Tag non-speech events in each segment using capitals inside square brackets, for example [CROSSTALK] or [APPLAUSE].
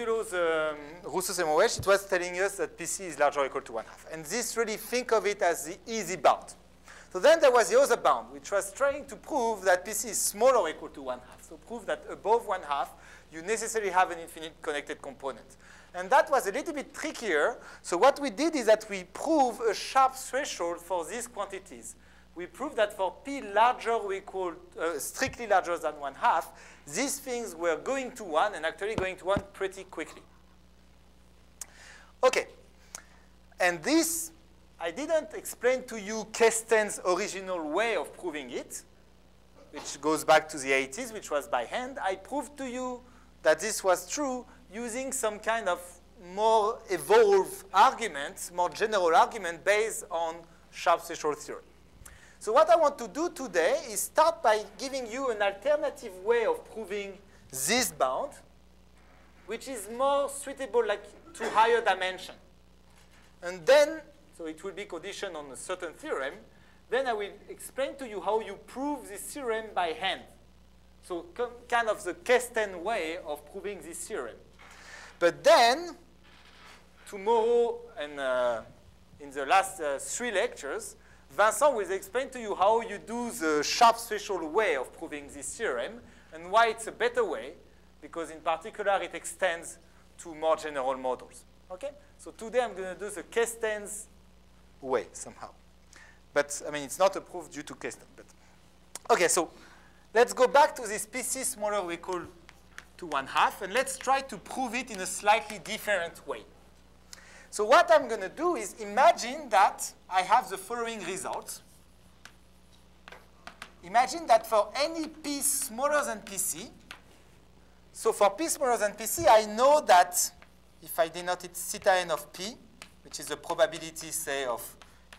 modulo the um, Russo-Seymour-Welsh, it was telling us that PC is larger or equal to one half. And this really, think of it as the easy bound. So then there was the other bound, which was trying to prove that PC is smaller or equal to one half. So prove that above one half, you necessarily have an infinite connected component. And that was a little bit trickier. So what we did is that we prove a sharp threshold for these quantities. We proved that for p larger or equal, uh, strictly larger than one half, these things were going to one and actually going to one pretty quickly. Okay. And this, I didn't explain to you Kesten's original way of proving it, which goes back to the 80s, which was by hand. I proved to you that this was true using some kind of more evolved argument, more general argument based on sharp threshold theory. So what I want to do today is start by giving you an alternative way of proving this bound, which is more suitable like to higher dimension. And then, so it will be conditioned on a certain theorem, then I will explain to you how you prove this theorem by hand. So kind of the Kesten way of proving this theorem. But then, tomorrow and uh, in the last uh, three lectures, Vincent will explain to you how you do the sharp special way of proving this theorem and why it's a better way, because in particular it extends to more general models. Okay? So today I'm going to do the Kesten's way somehow. But I mean, it's not a proof due to Kesten. But okay, so let's go back to this PC smaller or equal to one half, and let's try to prove it in a slightly different way. So what I'm going to do is imagine that I have the following results. Imagine that for any p smaller than pc, so for p smaller than pc, I know that if I denote it theta n of p, which is the probability, say, of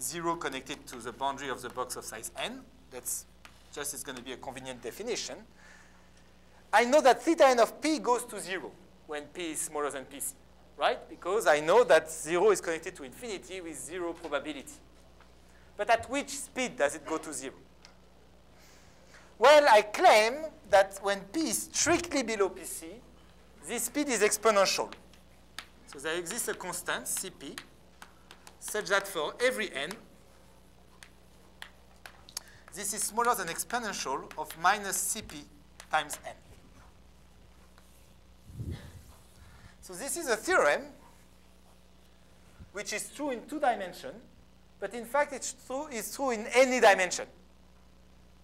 0 connected to the boundary of the box of size n, that's just is going to be a convenient definition. I know that theta n of p goes to 0 when p is smaller than pc, right? Because I know that 0 is connected to infinity with 0 probability. But at which speed does it go to 0? Well, I claim that when p is strictly below pc, this speed is exponential. So there exists a constant, cp, such that for every n, this is smaller than exponential of minus cp times n. So this is a theorem which is true in two dimensions, but in fact it's true, it's true in any dimension.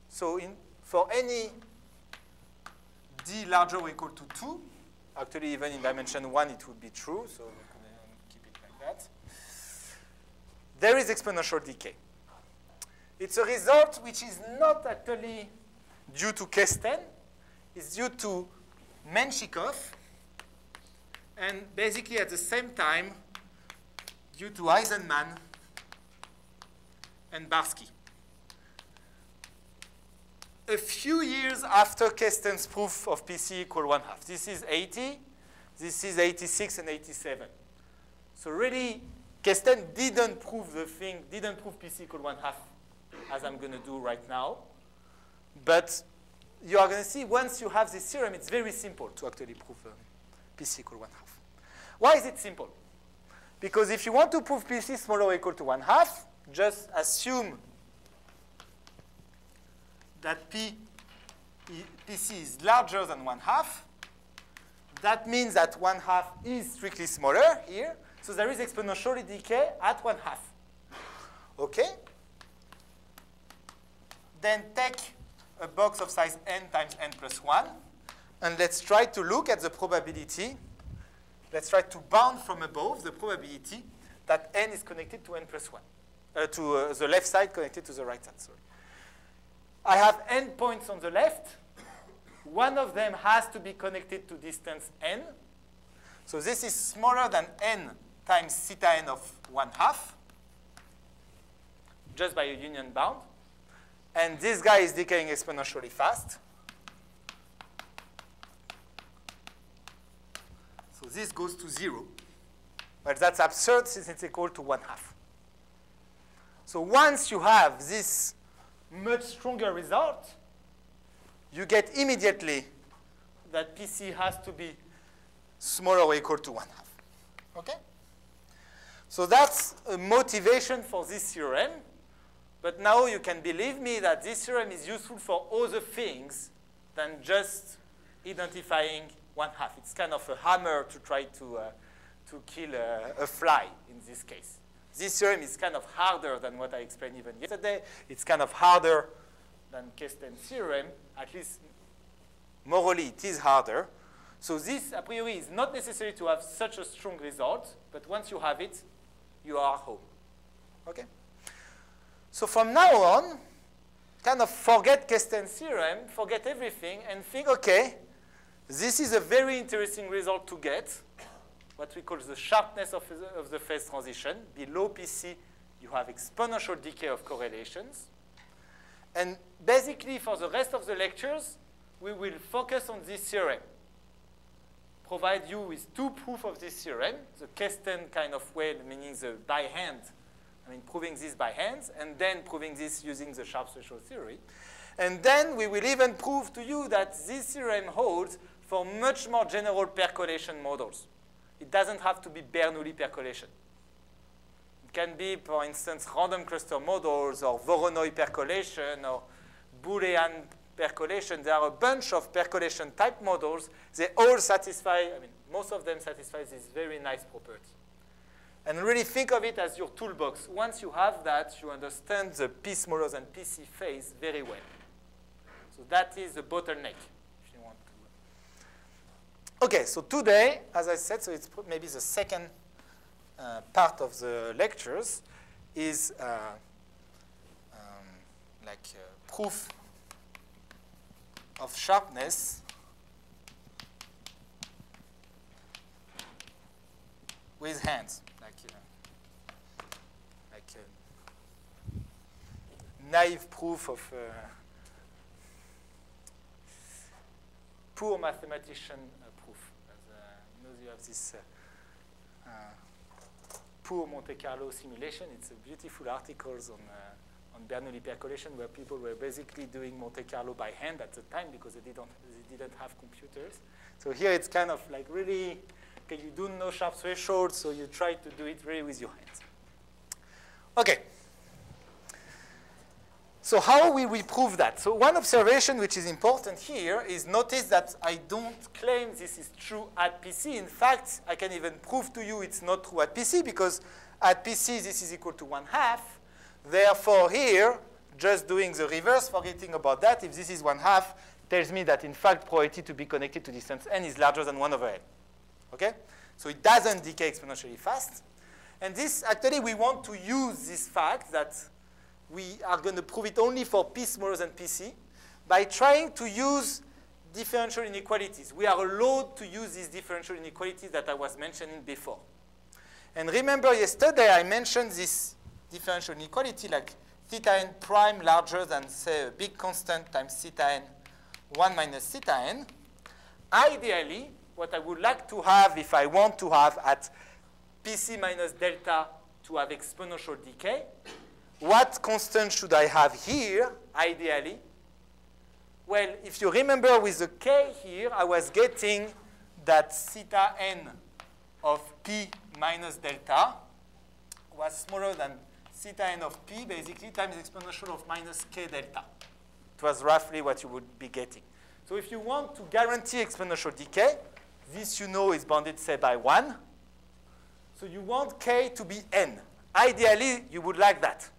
So in, for any d larger or equal to 2, actually even in dimension 1 it would be true, so we can um, keep it like that, there is exponential decay. It's a result which is not actually due to Kesten, it's due to Menshikov, and basically at the same time due to Aizenman and Barsky. A few years after Kesten's proof of PC equal 1 half. This is 80, this is 86 and 87. So really, Kesten didn't prove the thing, didn't prove PC equal 1 half, as I'm going to do right now. But you are going to see once you have this theorem, it's very simple to actually prove um, PC equal 1 half. Why is it simple? Because if you want to prove PC smaller or equal to 1 half, just assume that P, PC is larger than 1 half. That means that 1 half is strictly smaller here. So there is exponential decay at 1 half. Okay? Then take a box of size n times n plus 1. And let's try to look at the probability. Let's try to bound from above the probability that n is connected to n plus 1, uh, to uh, the left side connected to the right side. Sorry. I have n points on the left. One of them has to be connected to distance n. So this is smaller than n times theta n of 1 half, just by a union bound. And this guy is decaying exponentially fast. So this goes to 0. But that's absurd since it's equal to 1 half. So once you have this much stronger result, you get immediately that PC has to be smaller or equal to 1 half. Okay? So that's a motivation for this theorem. But now you can believe me that this theorem is useful for other things than just identifying one half. It's kind of a hammer to try to, uh, to kill a, a fly in this case. This theorem is kind of harder than what I explained even yesterday. It's kind of harder than Kesten's theorem. At least morally, it is harder. So this, a priori, is not necessary to have such a strong result, but once you have it, you are home. Okay? So from now on, kind of forget Kesten's theorem, forget everything, and think, okay, this is a very interesting result to get, what we call the sharpness of the, of the phase transition. Below PC, you have exponential decay of correlations. And basically, for the rest of the lectures, we will focus on this theorem. Provide you with two proofs of this theorem, the Kesten kind of way, meaning the by hand I mean, proving this by hands, and then proving this using the sharp threshold theory. And then we will even prove to you that this theorem holds for much more general percolation models. It doesn't have to be Bernoulli percolation. It can be, for instance, random cluster models or Voronoi percolation or Boolean percolation. There are a bunch of percolation type models. They all satisfy, I mean, most of them satisfy this very nice property. And really think of it as your toolbox. Once you have that, you understand the P smaller than PC phase very well. So that is the bottleneck, if you want to. Okay, so today, as I said, so it's maybe the second uh, part of the lectures is uh, um, like uh, proof of sharpness with hands. Like like naive proof of uh, poor mathematician uh, proof. As, uh, you know, you have this uh, poor Monte Carlo simulation. It's a beautiful articles on on Bernoulli percolation where people were basically doing Monte Carlo by hand at the time because they didn't, they didn't have computers. So here it's kind of like really, okay, you do no sharp threshold, so you try to do it really with your hands. Okay. So how will we prove that? So one observation which is important here is notice that I don't claim this is true at PC. In fact, I can even prove to you it's not true at PC because at PC this is equal to 1 half. Therefore here, just doing the reverse, forgetting about that, if this is 1 half, tells me that in fact probability to be connected to distance n is larger than 1 over n. Okay? So it doesn't decay exponentially fast. And this, actually, we want to use this fact that we are going to prove it only for P smaller than PC by trying to use differential inequalities. We are allowed to use these differential inequalities that I was mentioning before. And remember yesterday I mentioned this differential inequality like theta n prime larger than, say, a big constant times theta n 1 minus theta n. Ideally, what I would like to have if I want to have at pc minus delta to have exponential decay, what constant should I have here, ideally? Well, if you remember with the k here, I was getting that theta n of p minus delta was smaller than theta n of p, basically, times exponential of minus k delta. It was roughly what you would be getting. So if you want to guarantee exponential decay, this you know is bounded, say, by 1. So you want k to be n. Ideally, you would like that.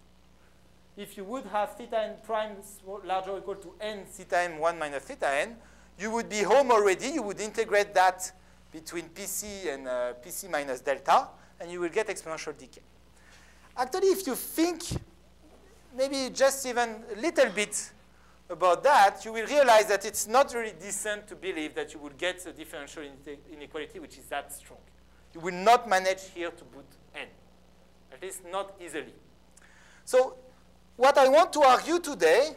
If you would have theta n prime larger or equal to n theta n 1 minus theta n, you would be home already. You would integrate that between PC and uh, PC minus delta, and you will get exponential decay. Actually, if you think maybe just even a little bit about that, you will realize that it's not really decent to believe that you will get a differential inequality which is that strong. You will not manage here to put n, at least not easily. So what I want to argue today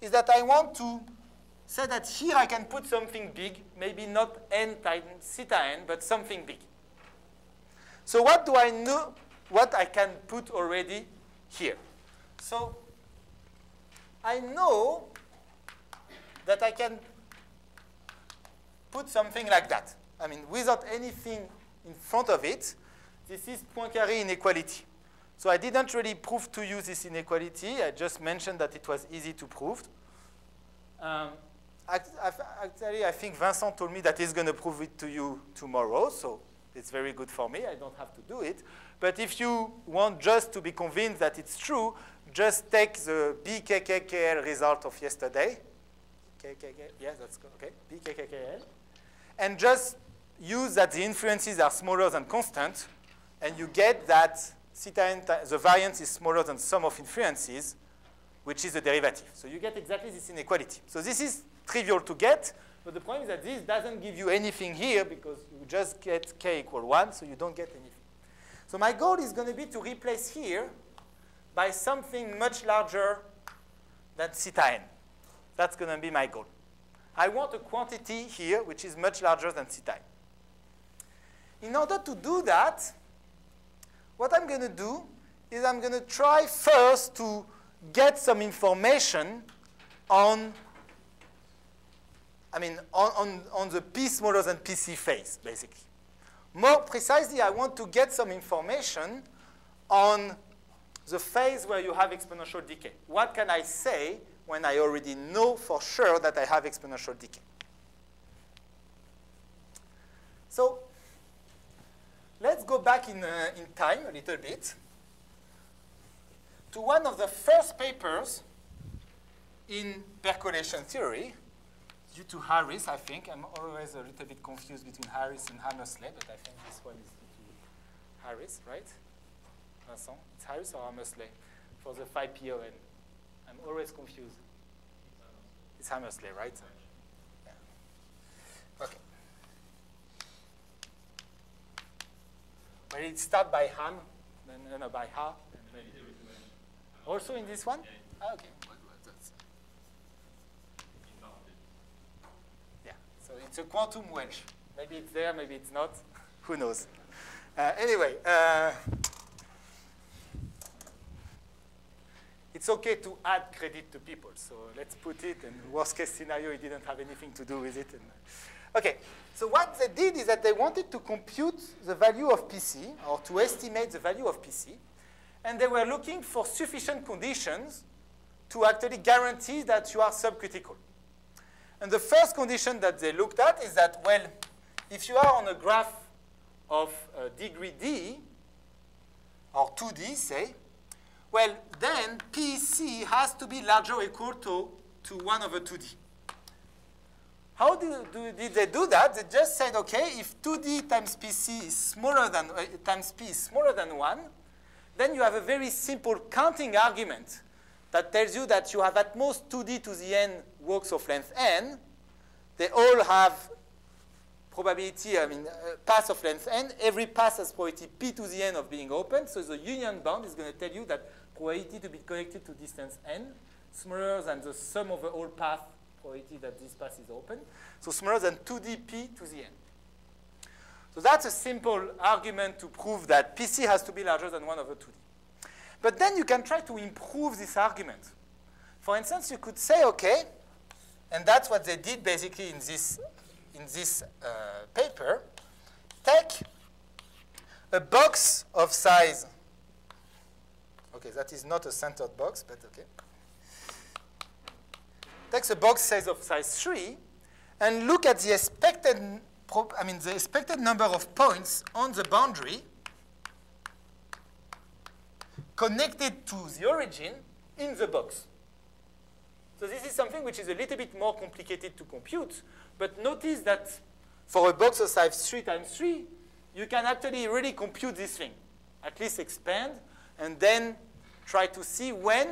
is that I want to say that here I can put something big, maybe not n times theta n, but something big. So what do I know, what I can put already here? So I know that I can put something like that. I mean, without anything in front of it, this is Poincaré inequality. So I didn't really prove to you this inequality. I just mentioned that it was easy to prove. Um, Actually, I think Vincent told me that he's going to prove it to you tomorrow, so it's very good for me. I don't have to do it. But if you want just to be convinced that it's true, just take the BKKKL result of yesterday. KKK, yeah, that's good, okay, BKKKL. And just use that the influences are smaller than constant, and you get that theta the variance is smaller than sum of influences, which is the derivative. So you get exactly this inequality. So this is trivial to get, but the point is that this doesn't give you anything here because you just get k equal 1, so you don't get anything. So my goal is going to be to replace here by something much larger than theta n. That's going to be my goal. I want a quantity here which is much larger than theta n. In order to do that, what I'm going to do is I'm going to try first to get some information on I mean, on, on, on the P smaller than PC phase, basically. More precisely, I want to get some information on the phase where you have exponential decay. What can I say when I already know for sure that I have exponential decay? So let's go back in, uh, in time a little bit to one of the first papers in percolation theory, due to Harris, I think. I'm always a little bit confused between Harris and Hammersley, but I think this one is due to Harris, right? Vincent? It's Harris or Hammersley for the 5PON? I'm always confused. It's Hammersley, right? Yeah. Okay. Well, it start by ham, then no, by ha. Also in this one? Ah, okay. Yeah, so it's a quantum Welsh. Maybe it's there, maybe it's not. [LAUGHS] Who knows? Uh, anyway, uh, it's okay to add credit to people. So let's put it, and worst case scenario, he didn't have anything to do with it. And, okay, so what they did is that they wanted to compute the value of PC, or to estimate the value of PC, and they were looking for sufficient conditions to actually guarantee that you are subcritical. And the first condition that they looked at is that, well, if you are on a graph of uh, degree d, or 2d, say, well, then PC has to be larger or equal to, to 1 over 2d. How do, do, did they do that? They just said, okay, if 2d times PC is smaller than, uh, times p is smaller than 1, then you have a very simple counting argument that tells you that you have at most 2d to the n walks of length n. They all have probability, I mean, uh, of length n, every pass has probability p to the n of being open. So the union bound is going to tell you that probability to be connected to distance n smaller than the sum of the whole path probability that this path is open. So smaller than 2dp to the n. So that's a simple argument to prove that PC has to be larger than 1 over 2D. But then you can try to improve this argument. For instance, you could say, okay, and that's what they did basically in this, in this uh, paper, take a box of size, okay, that is not a centered box, but okay. Takes a box size of size 3 and look at the expected I mean, the expected number of points on the boundary connected to the origin in the box. So this is something which is a little bit more complicated to compute, but notice that for a box of size 3 times 3, you can actually really compute this thing, at least expand, and then try to see when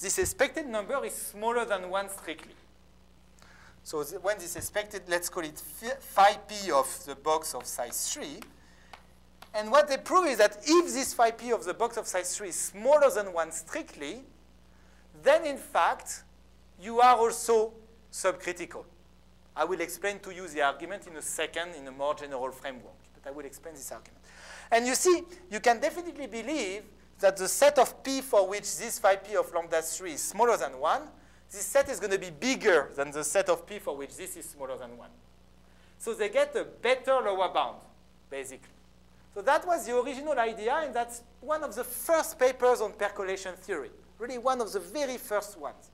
this expected number is smaller than 1 strictly. So when this expected, let's call it phi p of the box of size 3. And what they prove is that if this phi p of the box of size 3 is smaller than 1 strictly, then in fact, you are also subcritical. I will explain to you the argument in a second in a more general framework, but I will explain this argument. And you see, you can definitely believe that the set of P for which this phi P of lambda 3 is smaller than 1 this set is going to be bigger than the set of P for which this is smaller than 1. So they get a better lower bound, basically. So that was the original idea, and that's one of the first papers on percolation theory, really one of the very first ones.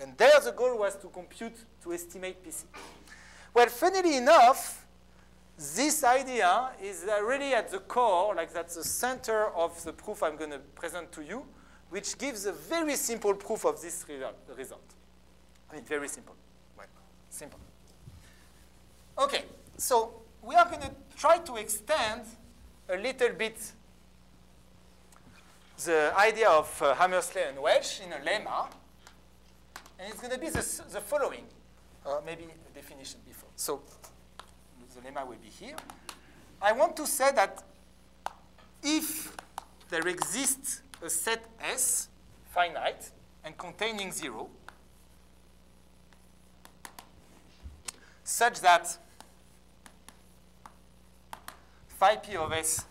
And there the goal was to compute, to estimate PC. Well, funnily enough, this idea is uh, really at the core, like that's the center of the proof I'm going to present to you which gives a very simple proof of this result. I mean, very simple. Well, simple. Okay, so we are going to try to extend a little bit the idea of uh, Hammersley and Welsh in a lemma. And it's going to be the, the following, or maybe a definition before. So the lemma will be here. I want to say that if there exists a set S, finite, and containing 0, such that phi p of s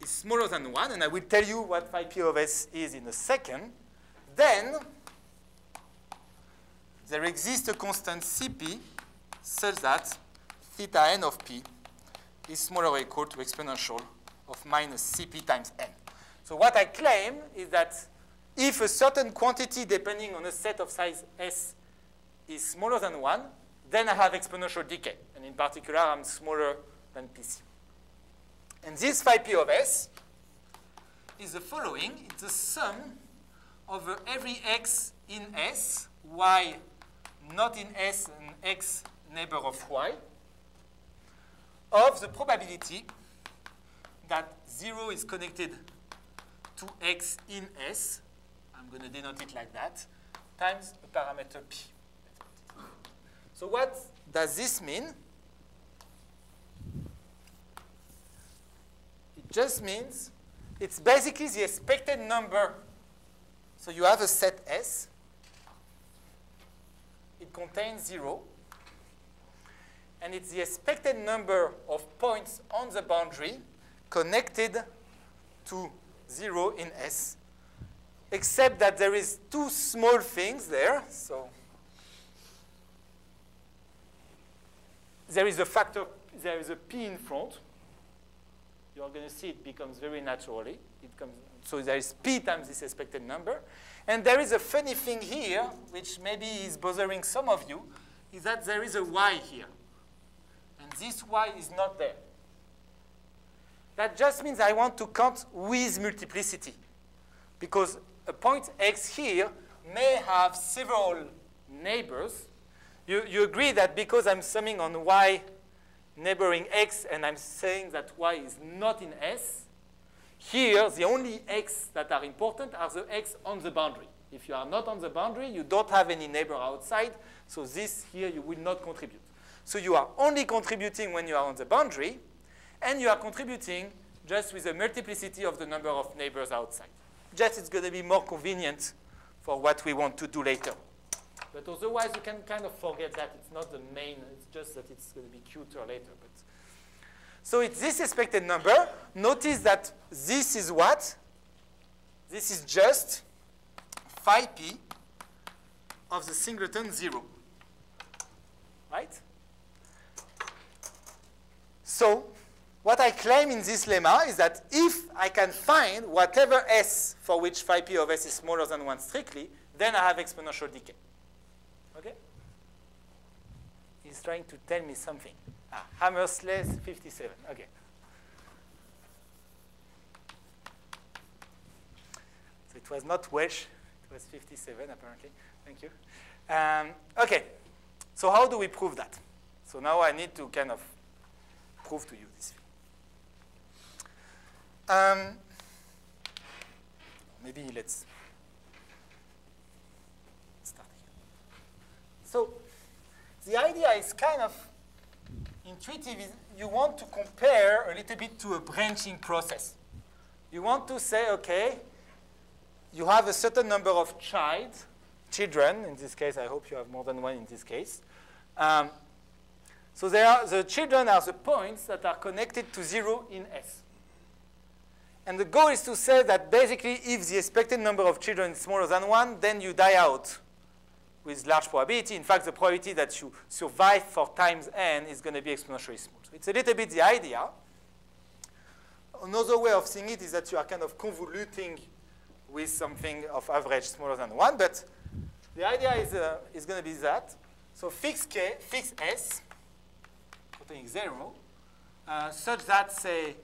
is smaller than 1, and I will tell you what phi p of s is in a second, then there exists a constant Cp such that theta n of p is smaller or equal to exponential of minus Cp times n. So what I claim is that if a certain quantity, depending on a set of size s, is smaller than 1, then I have exponential decay. And in particular, I'm smaller than PC. And this phi p of s is the following. It's the sum over every x in S, y not in S, and x neighbor of y, of the probability that 0 is connected to x in S, I'm going to denote it like that, times a parameter p. So what does this mean? It just means it's basically the expected number. So you have a set S. It contains 0. And it's the expected number of points on the boundary connected to 0 in S, except that there is two small things there. So there is a factor, there is a P in front. You're going to see it becomes very naturally. It comes, so there is P times this expected number. And there is a funny thing here, which maybe is bothering some of you, is that there is a Y here. And this Y is not there. That just means I want to count with multiplicity. Because a point x here may have several neighbors. You, you agree that because I'm summing on y neighboring x and I'm saying that y is not in S, here the only x that are important are the x on the boundary. If you are not on the boundary, you don't have any neighbor outside, so this here you will not contribute. So you are only contributing when you are on the boundary, and you are contributing just with a multiplicity of the number of neighbors outside. Just it's going to be more convenient for what we want to do later. But otherwise, you can kind of forget that. It's not the main. It's just that it's going to be cuter later. But So it's this expected number. Notice that this is what? This is just phi p of the singleton 0. Right? So what I claim in this lemma is that if I can find whatever s for which phi p of s is smaller than 1 strictly, then I have exponential decay. Okay? He's trying to tell me something. Ah, Hammersley 57. Okay. So it was not Welsh. It was 57, apparently. Thank you. Um, okay. So how do we prove that? So now I need to kind of prove to you this. Um, maybe let's start here. So the idea is kind of intuitive. You want to compare a little bit to a branching process. You want to say, okay, you have a certain number of child, children. In this case, I hope you have more than one in this case. Um, so are, the children are the points that are connected to 0 in S. And the goal is to say that basically if the expected number of children is smaller than 1, then you die out with large probability. In fact, the probability that you survive for times n is going to be exponentially small. So it's a little bit the idea. Another way of seeing it is that you are kind of convoluting with something of average smaller than 1. But the idea is, uh, is going to be that. So fix k, fix s, containing 0, uh, such that, say,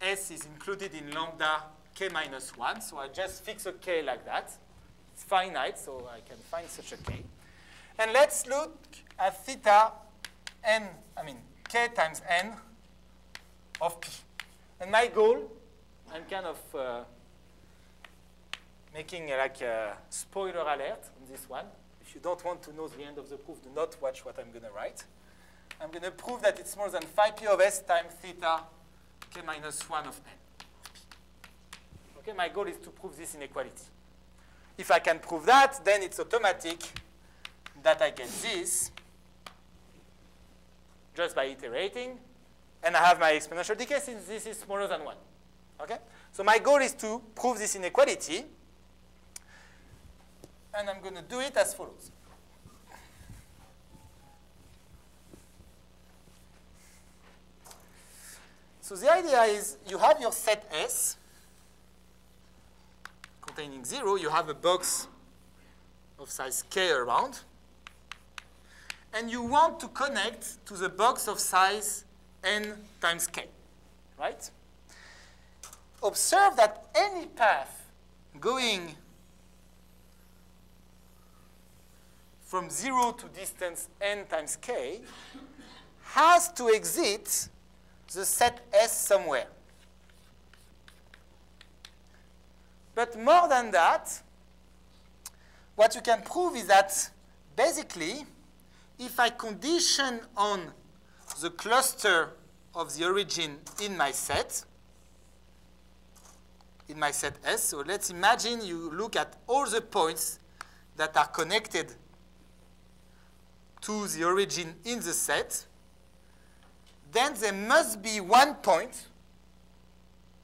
S is included in lambda k minus 1. So I just fix a k like that. It's finite, so I can find such a k. And let's look at theta n, I mean, k times n of p. And my goal, I'm kind of uh, making uh, like a spoiler alert on this one. If you don't want to know the end of the proof, do not watch what I'm going to write. I'm going to prove that it's more than phi p of s times theta k minus 1 of n. Okay, my goal is to prove this inequality. If I can prove that, then it's automatic that I get this just by iterating, and I have my exponential decay since this is smaller than 1. Okay? So my goal is to prove this inequality, and I'm going to do it as follows. So the idea is you have your set S containing 0. You have a box of size k around. And you want to connect to the box of size n times k, right? Observe that any path going from 0 to distance n times k has to exit the set S somewhere. But more than that, what you can prove is that basically, if I condition on the cluster of the origin in my set, in my set S, so let's imagine you look at all the points that are connected to the origin in the set, then there must be one point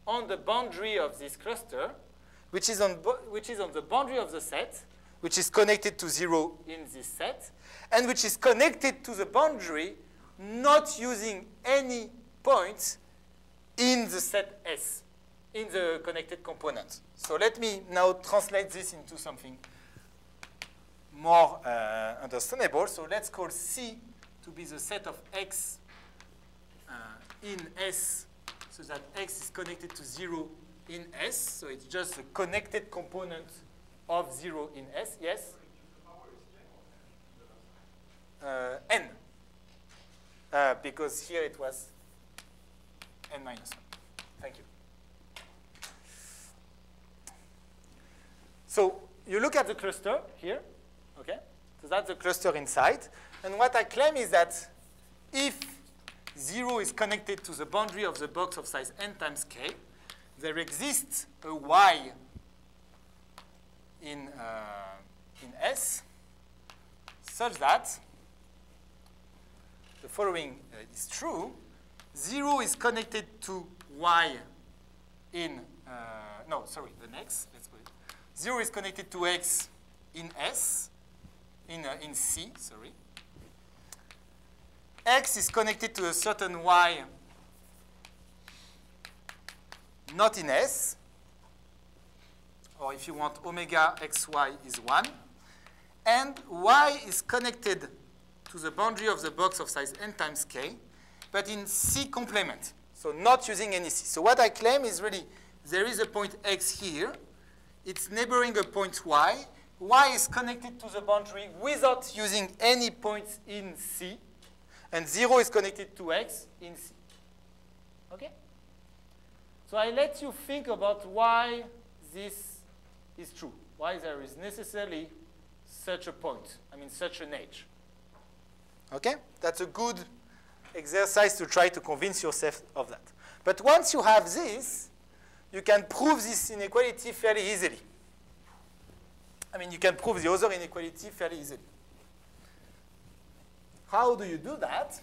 on the boundary of this cluster, which is on, which is on the boundary of the set, which is connected to 0 in this set, and which is connected to the boundary not using any points in the set S, in the connected component. So let me now translate this into something more uh, understandable. So let's call C to be the set of X in S so that X is connected to 0 in S. So it's just a connected component of 0 in S. Yes? Uh, n. Uh, because here it was n minus 1. Thank you. So you look at the cluster here, okay? So that's the cluster inside. And what I claim is that if 0 is connected to the boundary of the box of size n times k, there exists a y in, uh, in S such that the following uh, is true. 0 is connected to y in, uh, no, sorry, the next, let's put it. 0 is connected to x in S, in, uh, in C, sorry. X is connected to a certain y not in S, or if you want omega xy is 1, and y is connected to the boundary of the box of size n times k, but in C complement, so not using any C. So what I claim is really there is a point x here, it's neighboring a point y, y is connected to the boundary without using any points in C, and 0 is connected to x in C. Okay? So I let you think about why this is true, why there is necessarily such a point, I mean such an edge. Okay? That's a good exercise to try to convince yourself of that. But once you have this, you can prove this inequality fairly easily. I mean, you can prove the other inequality fairly easily. How do you do that?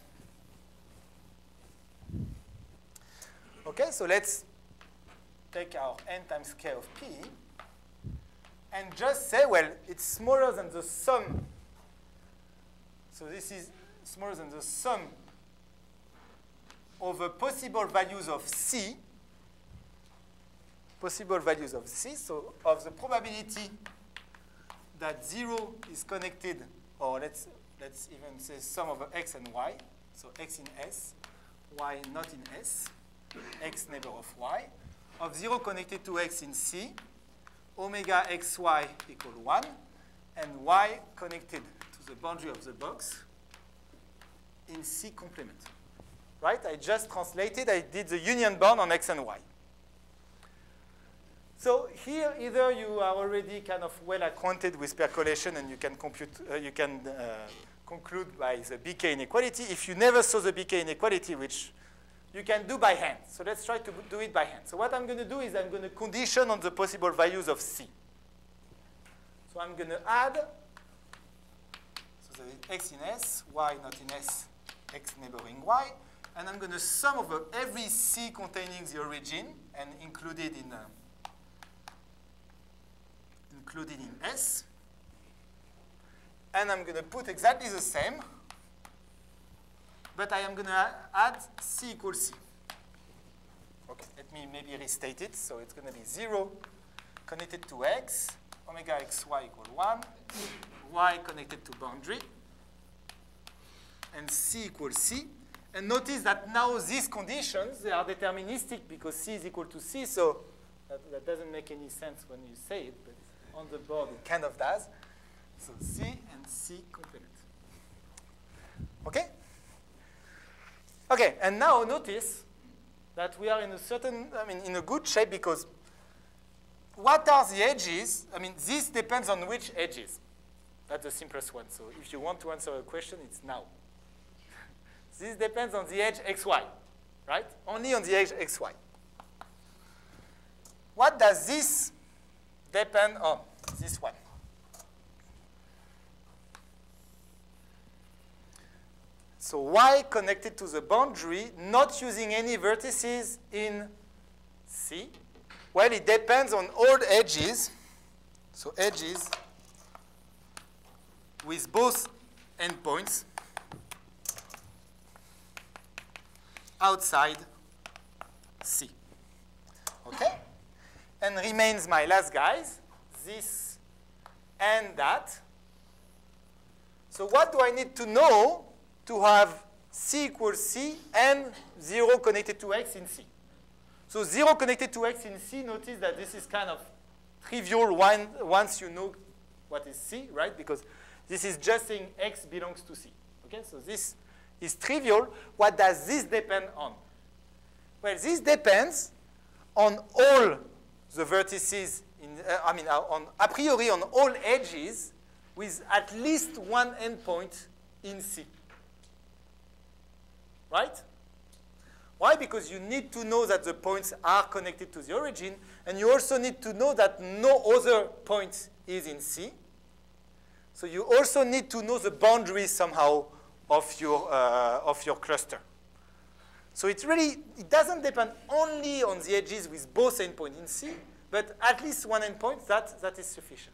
Okay, so let's take our n times k of p and just say, well, it's smaller than the sum. So this is smaller than the sum over possible values of C, possible values of C, so of the probability that 0 is connected, or let's, let's even say sum of x and y, so x in S, y not in S, x neighbor of y, of 0 connected to x in C, omega xy equal 1, and y connected to the boundary of the box in C complement. Right? I just translated, I did the union bound on x and y. So here, either you are already kind of well acquainted with percolation and you can compute, uh, you can uh, conclude by the BK inequality. If you never saw the BK inequality, which you can do by hand. So let's try to do it by hand. So what I'm going to do is I'm going to condition on the possible values of C. So I'm going to add, so x in S, y not in S, x neighboring y, and I'm going to sum over every C containing the origin and included in, uh, included in S. And I'm going to put exactly the same but I am going to add c equals c. Okay, let me maybe restate it. So it's going to be 0 connected to x, omega xy equal 1, y connected to boundary, and c equals c. And notice that now these conditions, they are deterministic because c is equal to c, so that, that doesn't make any sense when you say it, on the board it kind of does. So c and c complement. Okay? Okay, and now notice that we are in a certain, I mean, in a good shape because what are the edges? I mean, this depends on which edges. That's the simplest one. So if you want to answer a question, it's now. [LAUGHS] this depends on the edge xy, right? Only on the edge xy. What does this depend on? This one. So y connected to the boundary, not using any vertices in C. Well, it depends on all edges. So edges with both endpoints outside C. Okay? And remains my last guys, this and that. So what do I need to know to have C equals C and 0 connected to X in C. So 0 connected to X in C, notice that this is kind of trivial one, once you know what is C, right? Because this is just saying X belongs to C. Okay, so this is trivial. What does this depend on? Well, this depends on all the vertices, in, uh, I mean, uh, on, a priori on all edges with at least one endpoint in C. right? Why? Because you need to know that the points are connected to the origin, and you also need to know that no other point is in C. So you also need to know the boundary somehow of your, uh, of your cluster. So it really, it doesn't depend only on the edges with both endpoints in C, but at least one endpoint, that, that is sufficient.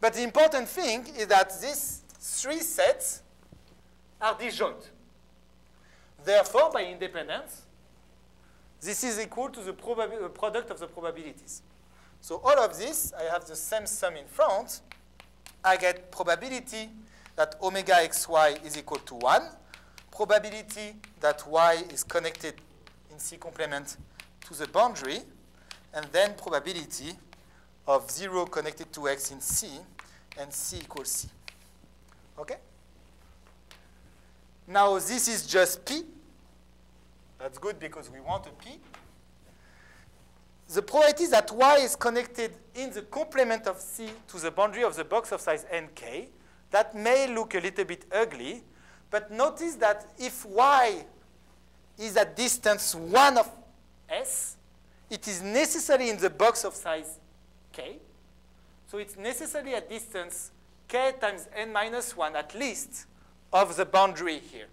But the important thing is that these three sets are disjoint. Therefore, by independence, this is equal to the uh, product of the probabilities. So all of this, I have the same sum in front. I get probability that omega xy is equal to 1, probability that y is connected in C complement to the boundary, and then probability of 0 connected to x in C, and C equals C. Okay? Now this is just P. That's good because we want a P. The probability that Y is connected in the complement of C to the boundary of the box of size nk, that may look a little bit ugly, but notice that if Y is at distance 1 of S, it is necessarily in the box of size k. So it's necessarily a distance k times n minus 1 at least of the boundary here.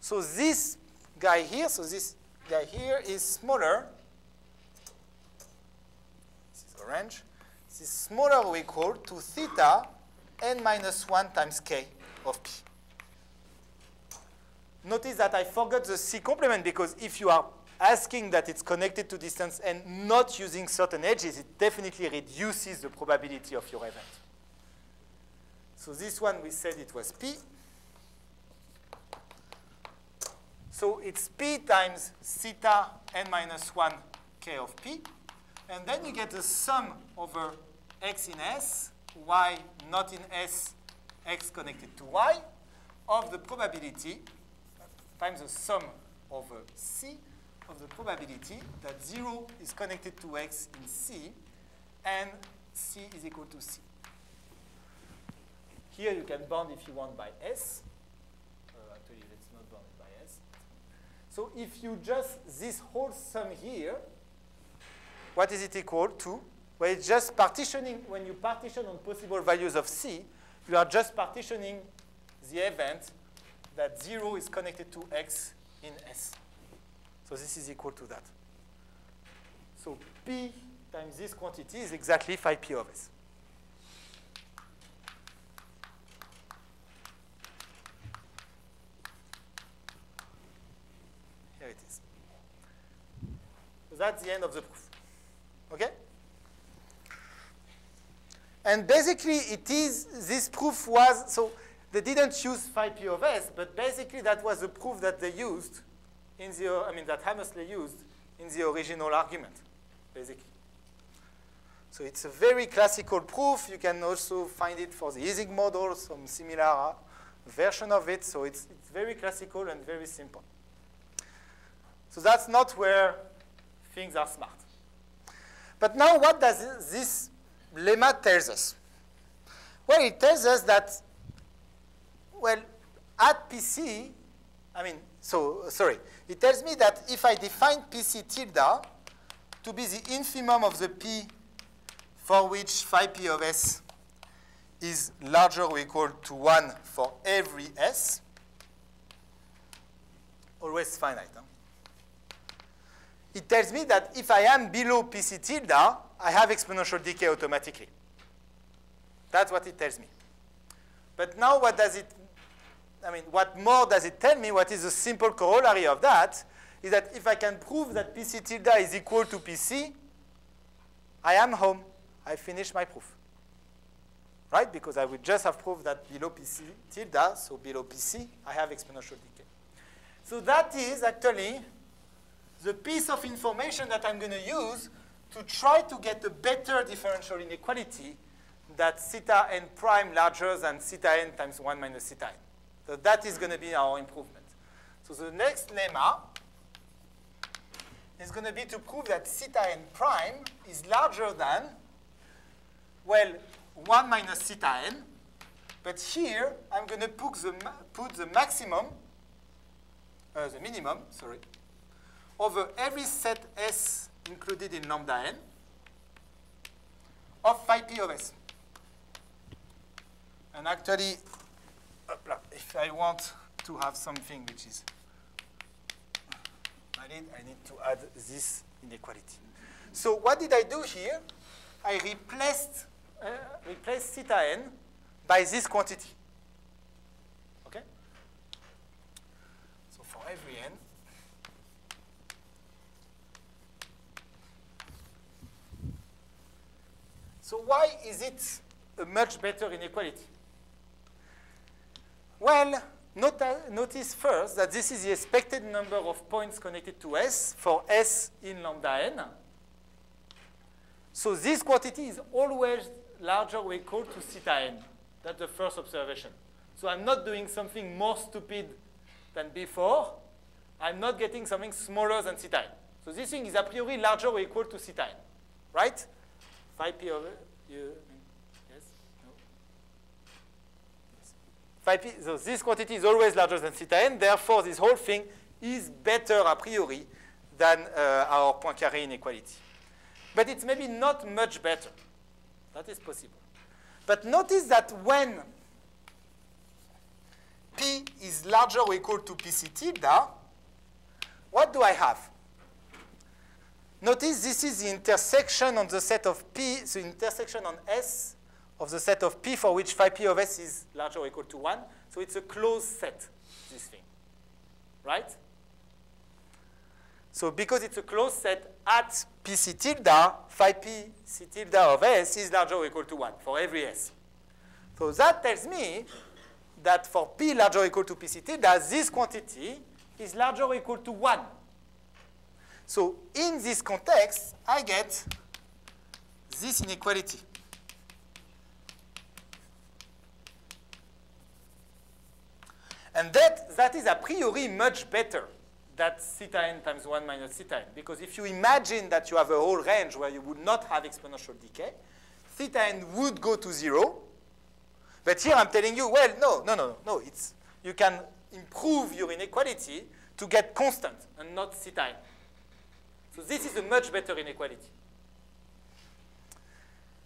So this guy here, so this guy here is smaller. This is orange. This is smaller or equal to theta n minus 1 times k of p. Notice that I forgot the C complement because if you are asking that it's connected to distance and not using certain edges, it definitely reduces the probability of your event. So this one, we said it was P. So it's P times theta n minus 1 k of P. And then you get the sum over x in S, y not in S, x connected to y, of the probability times the sum over C of the probability that 0 is connected to x in C and C is equal to C. Here you can bound if you want by S. Uh, actually, it's not bounded by S. So if you just, this whole sum here, what is it equal to? Well, it's just partitioning, when you partition on possible values of C, you are just partitioning the event that 0 is connected to x in S. So this is equal to that. So P times this quantity is exactly phi P of S. Here it is. So that's the end of the proof. Okay? And basically, it is, this proof was, so they didn't use phi P of S, but basically that was the proof that they used in the, I mean, that Hammersley used in the original argument, basically. So it's a very classical proof. You can also find it for the Ising model, some similar version of it. So it's, it's very classical and very simple. So that's not where things are smart. But now what does this lemma tells us? Well, it tells us that, well, at PC, I mean, so, sorry, it tells me that if I define PC tilde to be the infimum of the P for which phi P of S is larger or equal to 1 for every S, always finite. Huh? It tells me that if I am below PC tilde, I have exponential decay automatically. That's what it tells me. But now what does it I mean, what more does it tell me? What is the simple corollary of that? Is that if I can prove that PC tilde is equal to PC, I am home. I finish my proof. Right? Because I would just have proved that below PC tilde, so below PC, I have exponential decay. So that is actually the piece of information that I'm going to use to try to get a better differential inequality that theta n prime larger than theta n times 1 minus theta n. So that is going to be our improvement. So the next lemma is going to be to prove that theta n prime is larger than, well, 1 minus theta n. But here, I'm going to put the, put the maximum uh, the minimum, sorry, over every set S included in lambda n of phi p of S. And actually, if I want to have something which is valid, I need to add this inequality. So what did I do here? I replaced, uh, replaced theta n by this quantity. Okay? So for every n, So why is it a much better inequality? Well, notice first that this is the expected number of points connected to S for S in lambda n. So this quantity is always larger or equal to theta n. That's the first observation. So I'm not doing something more stupid than before. I'm not getting something smaller than theta n. So this thing is a priori larger or equal to theta n, right? Phi p over, you, phi so this quantity is always larger than theta n, therefore this whole thing is better a priori than uh, our Poincaré inequality. But it's maybe not much better. That is possible. But notice that when P is larger or equal to PC tilde, what do I have? Notice this is the intersection on the set of P, the intersection on S of the set of P for which phi P of S is larger or equal to 1. So it's a closed set, this thing, right? So because it's a closed set at PC tilde, phi P C tilde of S is larger or equal to 1 for every S. So that tells me that for P larger or equal to PC tilde, this quantity is larger or equal to 1. So in this context, I get this inequality. And that, that is a priori much better than theta n times 1 minus theta n. Because if you imagine that you have a whole range where you would not have exponential decay, theta n would go to 0. But here I'm telling you, well, no, no, no, no. It's, you can improve your inequality to get constant and not theta n. So this is a much better inequality.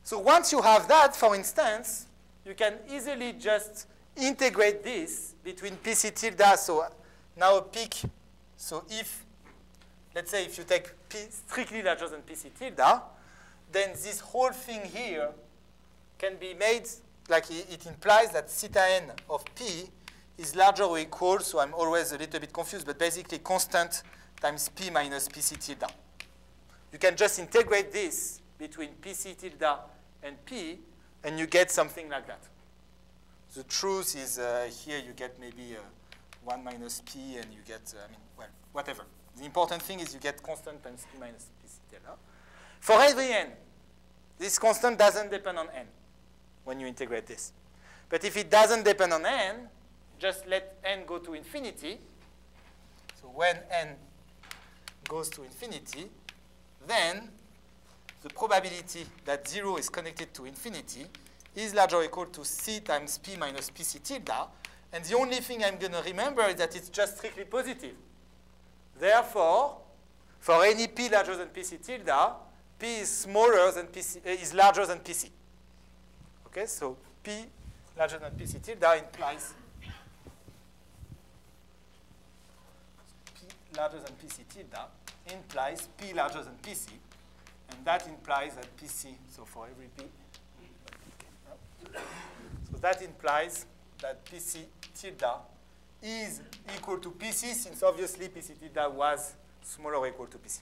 So once you have that, for instance, you can easily just integrate this between PC tilde. So now a peak. So if, let's say if you take P strictly larger than PC tilde, then this whole thing here can be made, like it implies that theta n of P is larger or equal, so I'm always a little bit confused, but basically constant times P minus PC tilde. You can just integrate this between PC tilde and P, and you get something like that. The truth is uh, here you get maybe uh, 1 minus P, and you get, uh, I mean, well, whatever. The important thing is you get constant times P minus PC tilde. For every n, this constant doesn't depend on n when you integrate this. But if it doesn't depend on n, just let n go to infinity. So when n goes to infinity, then the probability that 0 is connected to infinity is larger or equal to c times p minus pc tilde. And the only thing I'm going to remember is that it's just strictly positive. Therefore, for any p larger than pc tilde, p is smaller than pc, uh, is larger than pc. Okay, so p larger than pc tilde implies p larger than pc tilde implies P larger than PC, and that implies that PC, so for every P, so that implies that PC tilde is equal to PC, since obviously PC tilde was smaller or equal to PC.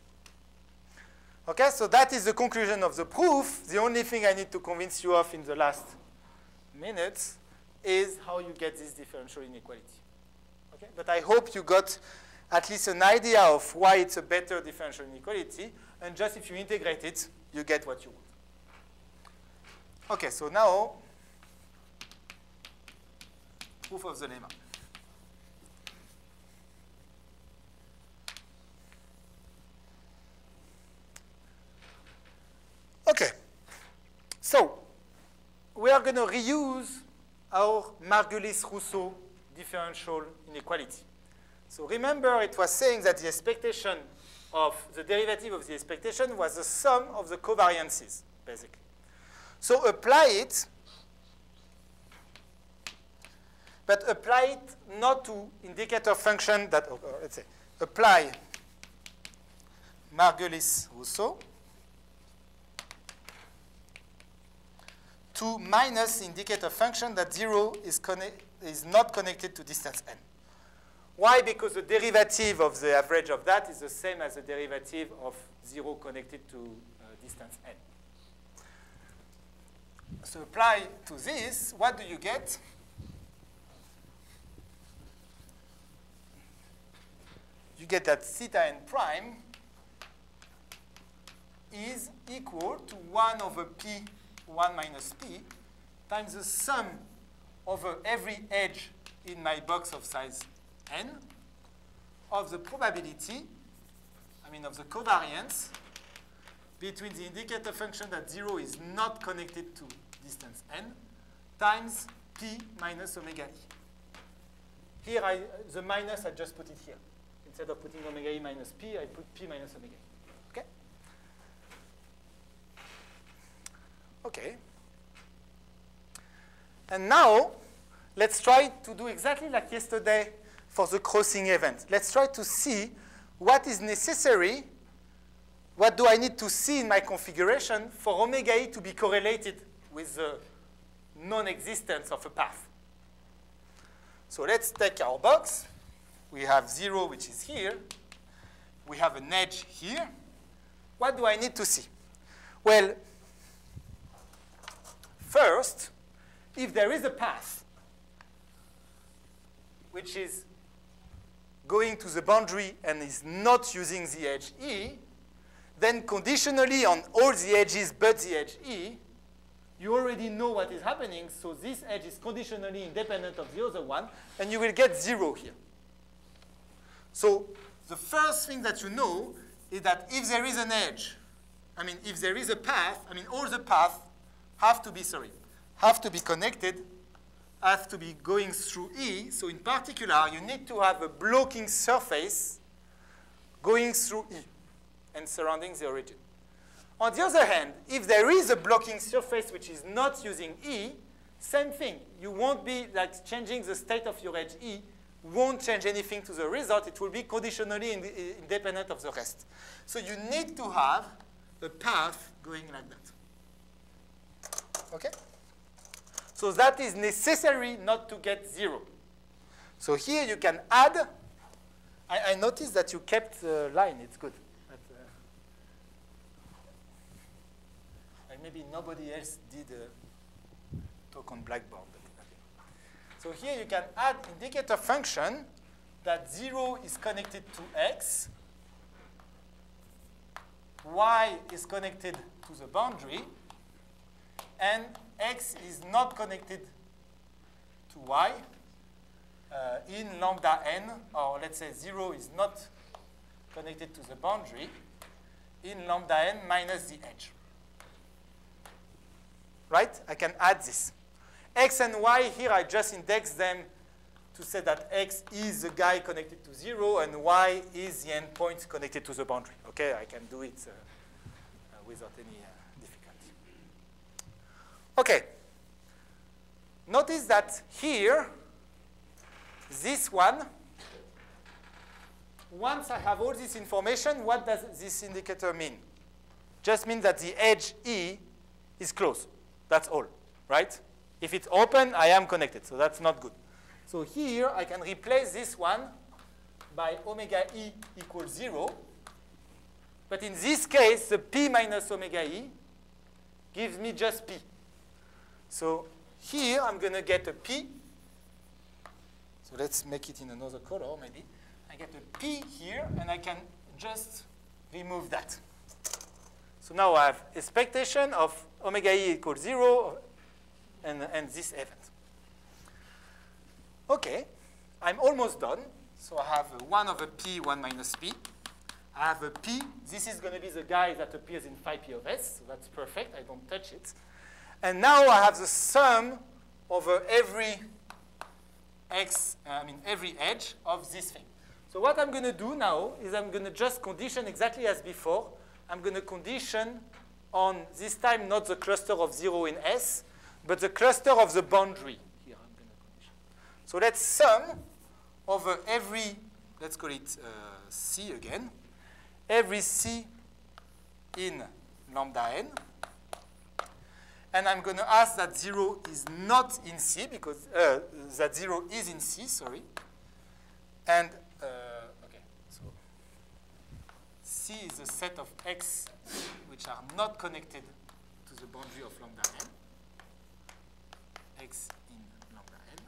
Okay, so that is the conclusion of the proof. The only thing I need to convince you of in the last minutes is how you get this differential inequality. Okay, but I hope you got at least an idea of why it's a better differential inequality. And just if you integrate it, you get what you want. OK, so now, proof of the lemma. OK, so we are going to reuse our Margulis-Russo differential inequality. So remember, it was saying that the expectation of the derivative of the expectation was the sum of the covariances, basically. So apply it, but apply it not to indicator function that, oh, oh let's say, apply Margulis-Russo to minus indicator function that 0 is, is not connected to distance n. Why? Because the derivative of the average of that is the same as the derivative of 0 connected to uh, distance n. So apply to this, what do you get? You get that theta n prime is equal to 1 over p 1 minus p times the sum over every edge in my box of size n of the probability, I mean of the covariance, between the indicator function that 0 is not connected to distance n times p minus omega e. Here, I, the minus, I just put it here. Instead of putting omega e minus p, I put p minus omega e. Okay? Okay. And now, let's try to do exactly like yesterday for the crossing event. Let's try to see what is necessary, what do I need to see in my configuration for omega e to be correlated with the non-existence of a path. So let's take our box. We have 0, which is here. We have an edge here. What do I need to see? Well, first, if there is a path which is going to the boundary and is not using the edge E, then conditionally on all the edges but the edge E, you already know what is happening, so this edge is conditionally independent of the other one, and you will get zero here. So the first thing that you know is that if there is an edge, I mean, if there is a path, I mean, all the paths have to be, sorry, have to be connected, have to be going through E. So in particular, you need to have a blocking surface going through E and surrounding the origin. On the other hand, if there is a blocking surface which is not using E, same thing. You won't be like changing the state of your edge E won't change anything to the result. It will be conditionally independent of the rest. So you need to have a path going like that. Okay? So that is necessary not to get zero. So here you can add. I, I noticed that you kept the line. It's good. But, uh, maybe nobody else did a talk on Blackboard. So here you can add indicator function that 0 is connected to x, y is connected to the boundary, and x is not connected to y uh, in lambda n, or let's say 0 is not connected to the boundary in lambda n minus the edge. Right? I can add this. X and y here, I just index them to say that x is the guy connected to 0 and y is the endpoint connected to the boundary. Okay, I can do it uh, uh, without any uh, Okay. Notice that here, this one, once I have all this information, what does this indicator mean? Just means that the edge E is closed. That's all, right? If it's open, I am connected, so that's not good. So here, I can replace this one by omega E equals 0. But in this case, the P minus omega E gives me just P. So here I'm going to get a P. So let's make it in another color maybe. I get a P here, and I can just remove that. So now I have expectation of omega e equals 0 and, and this event. OK, I'm almost done. So I have 1 over p, 1 minus p. I have a p. This is going to be the guy that appears in phi p of s. So that's perfect. I don't touch it. And now I have the sum over every x, uh, I mean every edge of this thing. So what I'm going to do now is I'm going to just condition exactly as before. I'm going to condition on this time not the cluster of 0 in S, but the cluster of the boundary. So let's sum over every, let's call it uh, C again, every C in lambda n. And I'm going to ask that 0 is not in C, because uh, that 0 is in C, sorry. And, uh, okay, so C is a set of X which are not connected to the boundary of lambda n. X in lambda n.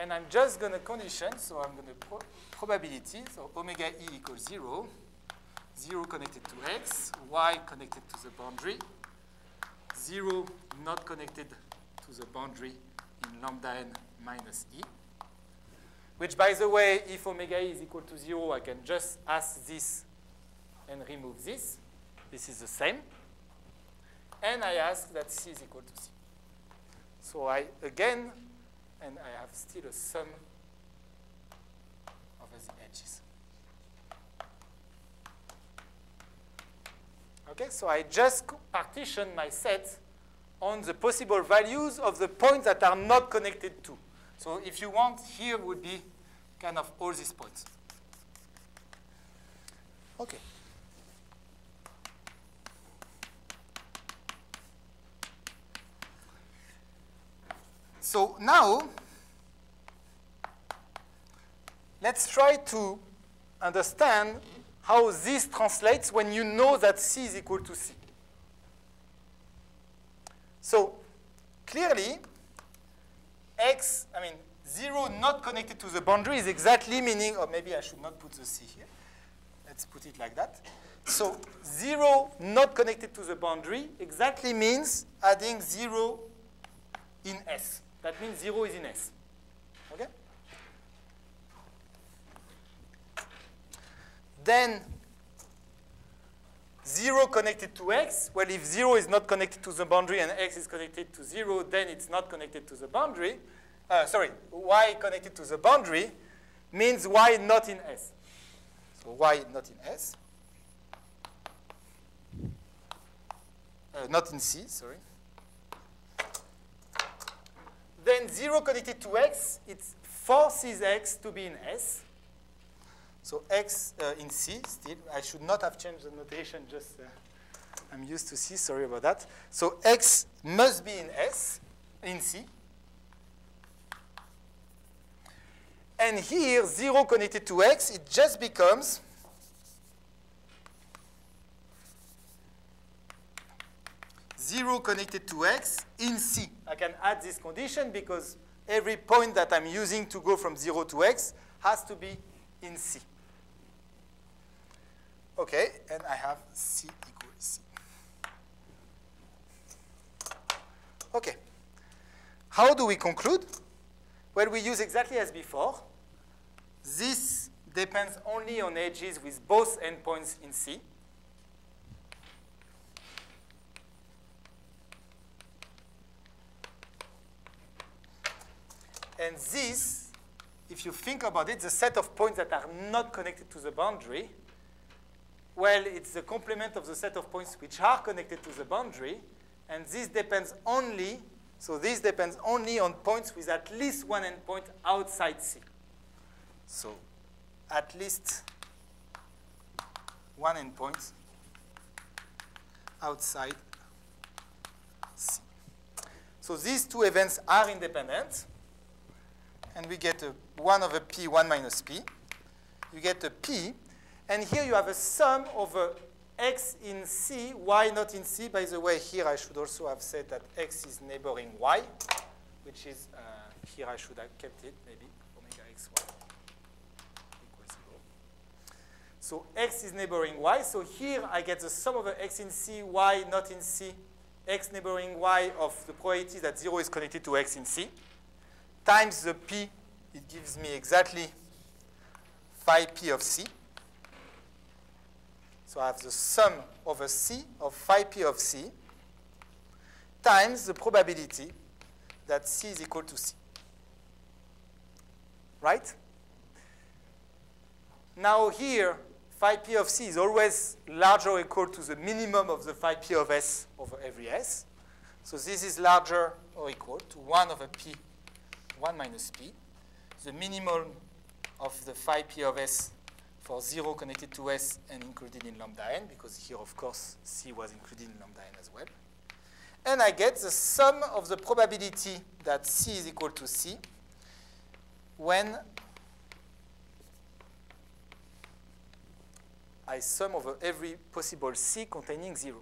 And I'm just going to condition, so I'm going to pro probability, so omega e equals 0, 0 connected to x, y connected to the boundary, 0 not connected to the boundary in lambda n minus e. Which, by the way, if omega e is equal to 0, I can just ask this and remove this. This is the same. And I ask that c is equal to c. So I, again, and I have still a sum over the edges. Okay, so I just partition my set on the possible values of the points that are not connected to. So if you want, here would be kind of all these points. Okay. So now, let's try to understand how this translates when you know that C is equal to C. So clearly, X, I mean, 0 not connected to the boundary is exactly meaning, or maybe I should not put the C here. Let's put it like that. So 0 not connected to the boundary exactly means adding 0 in S. That means 0 is in S. Okay? Then 0 connected to x, well, if 0 is not connected to the boundary and x is connected to 0, then it's not connected to the boundary. Uh, sorry, y connected to the boundary means y not in S. So y not in S. Uh, not in C, sorry. Then 0 connected to x, it forces x to be in S. So x uh, in C still. I should not have changed the notation, just uh, I'm used to C, sorry about that. So x must be in S, in C. And here, 0 connected to x, it just becomes zero connected to x in C. I can add this condition because every point that I'm using to go from 0 to x has to be in C. Okay, and I have C equals C. Okay. How do we conclude? Well, we use exactly as before. This depends only on edges with both endpoints in C. And this, if you think about it, the set of points that are not connected to the boundary, well, it's the complement of the set of points which are connected to the boundary, and this depends only, so this depends only on points with at least one endpoint outside C. So at least one endpoint outside C. So these two events are independent and we get a 1 over p, 1 minus p. You get a p, and here you have a sum over x in C, y not in C. By the way, here I should also have said that x is neighboring y, which is, uh, here I should have kept it, maybe, omega xy equals 0. So x is neighboring y. So here I get the sum over x in C, y not in C, x neighboring y of the probability that 0 is connected to x in C times the p, it gives me exactly phi p of c. So I have the sum over c of phi p of c times the probability that c is equal to c. Right? Now here, phi p of c is always larger or equal to the minimum of the phi p of s over every s. So this is larger or equal to 1 over p, 1 minus p. The minimum of the phi p of s for 0 connected to s and included in lambda n, because here, of course, c was included in lambda n as well. And I get the sum of the probability that c is equal to c when I sum over every possible C containing 0.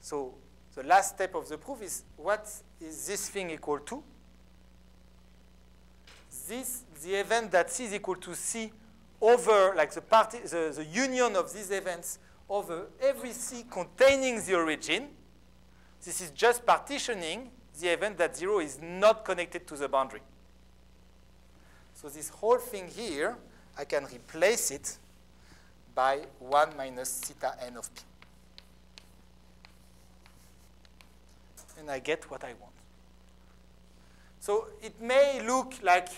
So the last step of the proof is what is this thing equal to? This, the event that C is equal to C over, like the, party, the, the union of these events over every C containing the origin. This is just partitioning the event that 0 is not connected to the boundary. So this whole thing here, I can replace it by 1 minus theta n of p. And I get what I want. So it may look like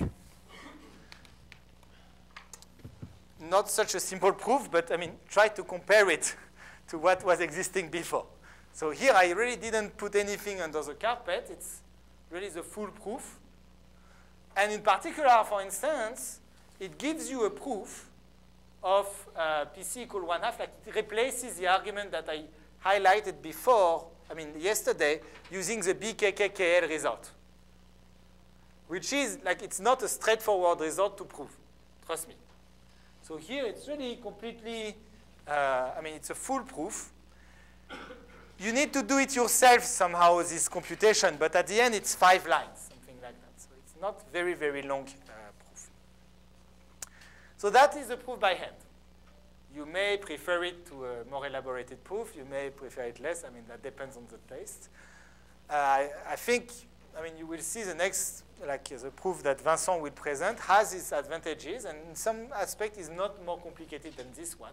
not such a simple proof, but I mean, try to compare it [LAUGHS] to what was existing before. So here I really didn't put anything under the carpet. It's really the full proof. And in particular, for instance, it gives you a proof of uh, PC equal 1 half, like it replaces the argument that I highlighted before, I mean, yesterday, using the BKKKL result, which is, like, it's not a straightforward result to prove, trust me. So here it's really completely, uh, I mean, it's a foolproof. You need to do it yourself somehow, this computation, but at the end it's five lines, something like that. So it's not very, very long proof. so that is a proof by hand. You may prefer it to a more elaborated proof. You may prefer it less. I mean, that depends on the taste. Uh, I, I, think, I mean, you will see the next, like the proof that Vincent will present has its advantages, and in some aspect is not more complicated than this one.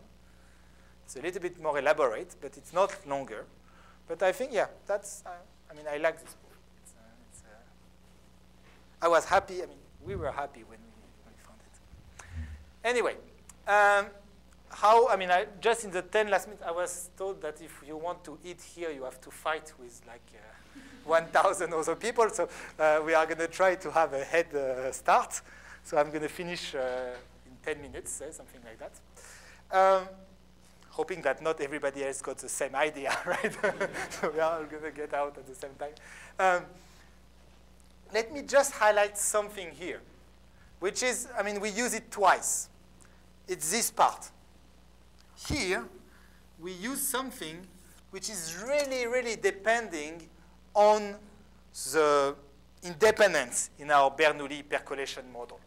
It's a little bit more elaborate, but it's not longer. But I think, yeah, that's, uh, I mean, I like this proof. It's, uh, it's, uh, I was happy, I mean, we were happy when we, when we found it. Anyway, um, how, I mean, I, just in the 10 last minutes, I was told that if you want to eat here, you have to fight with like uh, 1,000 other people. So uh, we are going to try to have a head uh, start. So I'm going to finish uh, in 10 minutes, something like that. Um, hoping that not everybody else got the same idea, [LAUGHS] right? [LAUGHS] so we are all going to get out at the same time. Um, let me just highlight something here, which is, I mean, we use it twice it's this part. Here, we use something which is really, really depending on the independence in our Bernoulli percolation model.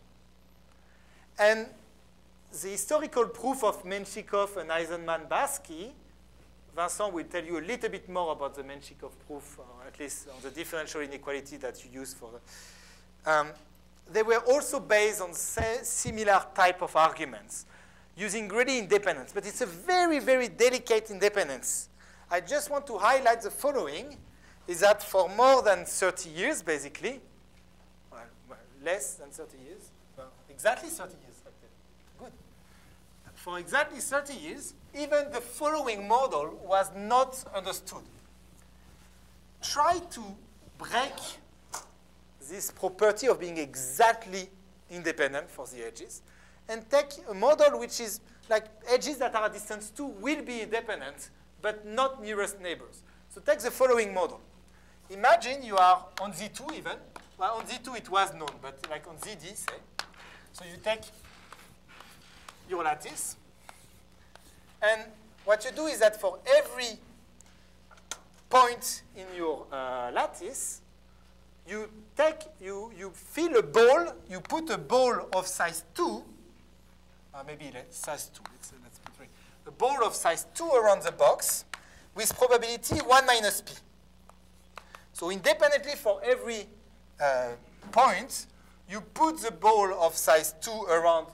And the historical proof of Menshikov and Aizenman-Barsky, Vincent will tell you a little bit more about the Menshikov proof, or at least on the differential inequality that you use for the, um, they were also based on similar type of arguments using greedy independence. But it's a very, very delicate independence. I just want to highlight the following, is that for more than 30 years, basically, well, well less than 30 years, well, exactly 30 years, good. For exactly 30 years, even the following model was not understood. Try to break this property of being exactly independent for the edges and take a model which is like edges that are at distance 2 will be independent, but not nearest neighbors. So take the following model. Imagine you are on Z2 even. Well, on Z2 it was known, but like on ZD, say. So you take your lattice. And what you do is that for every point in your uh, lattice, you take, you, you fill a ball, you put a ball of size 2 uh, maybe size 2. Let's, uh, let's put three. A ball of size 2 around the box with probability 1 minus p. So independently for every uh, point, you put the ball of size 2 around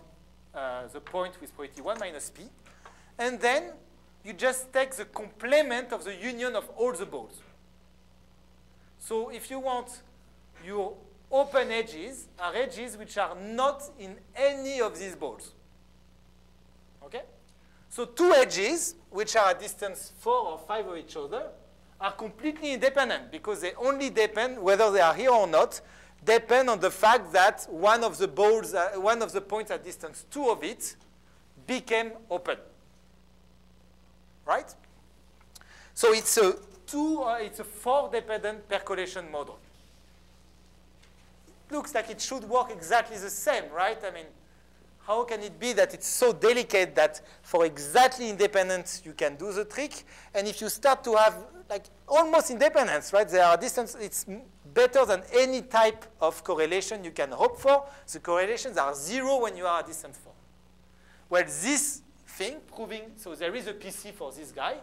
uh, the point with probability 1 minus p, and then you just take the complement of the union of all the balls. So if you want your open edges are edges which are not in any of these balls. Okay? So two edges, which are a distance 4 or 5 of each other, are completely independent because they only depend, whether they are here or not, depend on the fact that one of the balls, uh, one of the points at distance 2 of it became open. Right? So it's a two, uh, it's a four-dependent percolation model. It looks like it should work exactly the same, right? I mean, how can it be that it's so delicate that for exactly independence you can do the trick? And if you start to have like almost independence, right? There are distance, it's better than any type of correlation you can hope for. The correlations are zero when you are a distance four. Well, this thing proving, so there is a PC for this guy.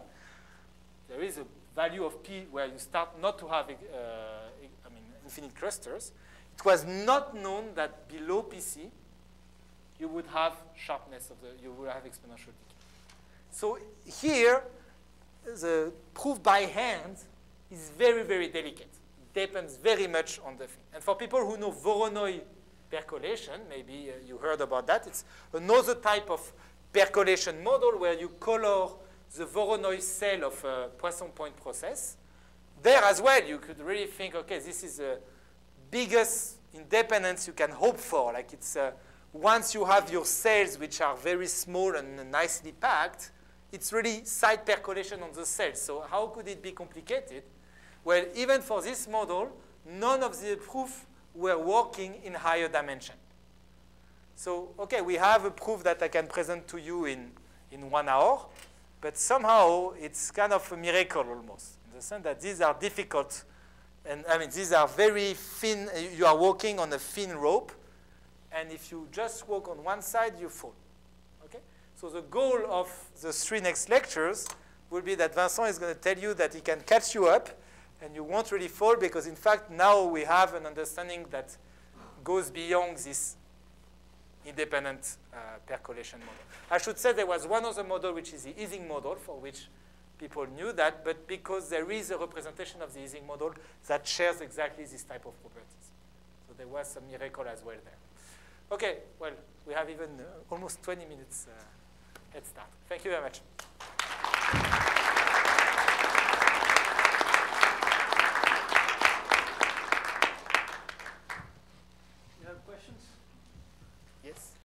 There is a value of P where you start not to have, uh, I mean, infinite clusters. It was not known that below PC, you would have sharpness of the, you would have exponential decay. So here, the proof by hand is very, very delicate. Depends very much on the thing. And for people who know Voronoi percolation, maybe uh, you heard about that, it's another type of percolation model where you color the Voronoi cell of a Poisson point process. There as well, you could really think, okay, this is the biggest independence you can hope for. Like it's uh, once you have your cells, which are very small and nicely packed, it's really side percolation on the cells. So how could it be complicated? Well, even for this model, none of the proof were working in higher dimension. So, okay, we have a proof that I can present to you in, in one hour, but somehow it's kind of a miracle almost, in the sense that these are difficult, and I mean, these are very thin, you are walking on a thin rope, and if you just walk on one side, you fall. So the goal of the three next lectures will be that Vincent is going to tell you that he can catch you up and you won't really fall because in fact now we have an understanding that goes beyond this independent uh, percolation model. I should say there was one other model which is the Ising model for which people knew that, but because there is a representation of the Ising model that shares exactly this type of properties. So there was some miracle as well there. Okay, well, we have even uh, almost 20 minutes uh, head start. Thank you very much.